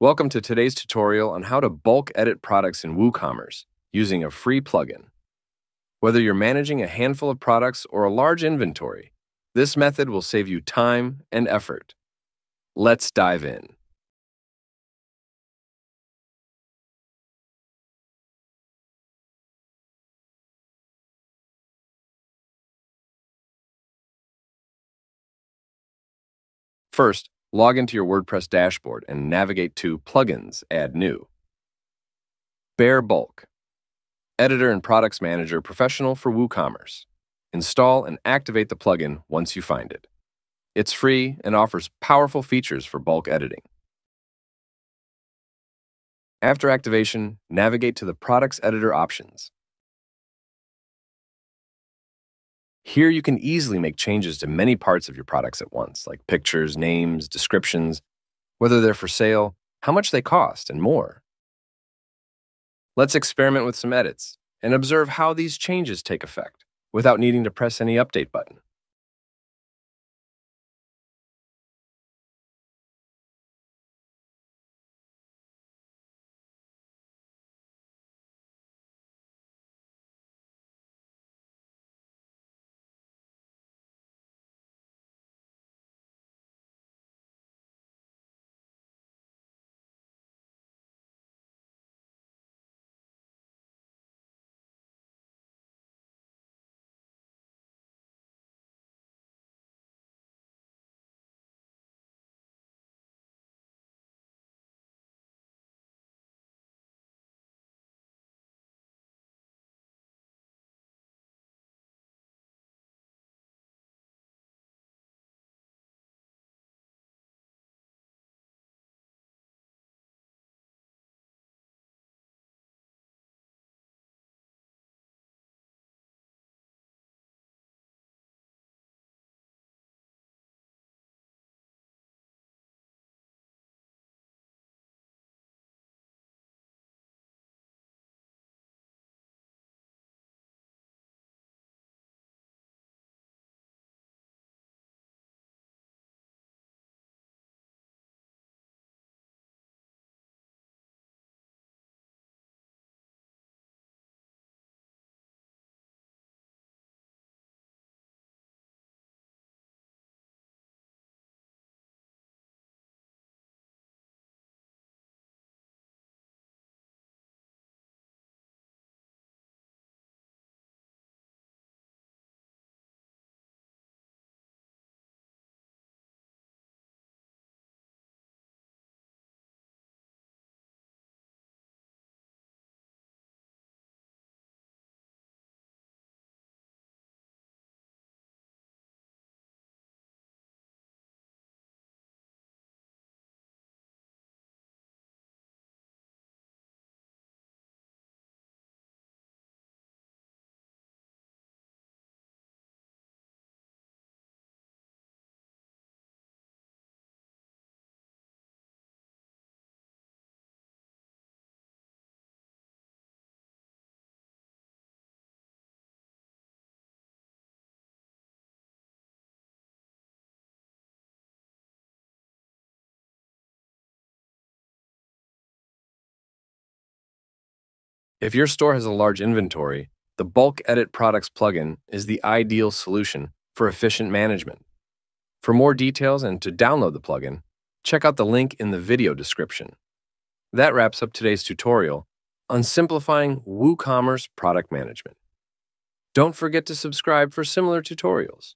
Welcome to today's tutorial on how to bulk edit products in WooCommerce using a free plugin. Whether you're managing a handful of products or a large inventory, this method will save you time and effort. Let's dive in. First, log into your WordPress dashboard and navigate to Plugins, Add New. Bear Bulk, Editor and Products Manager Professional for WooCommerce. Install and activate the plugin once you find it. It's free and offers powerful features for bulk editing. After activation, navigate to the Products Editor options. Here you can easily make changes to many parts of your products at once, like pictures, names, descriptions, whether they're for sale, how much they cost, and more. Let's experiment with some edits and observe how these changes take effect without needing to press any update button. If your store has a large inventory, the Bulk Edit Products plugin is the ideal solution for efficient management. For more details and to download the plugin, check out the link in the video description. That wraps up today's tutorial on simplifying WooCommerce product management. Don't forget to subscribe for similar tutorials.